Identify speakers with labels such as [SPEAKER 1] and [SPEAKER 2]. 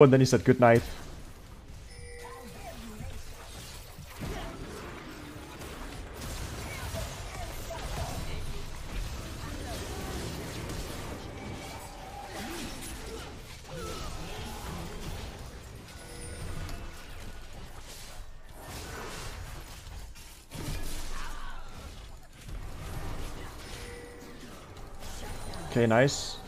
[SPEAKER 1] And then he said good night. Okay, nice.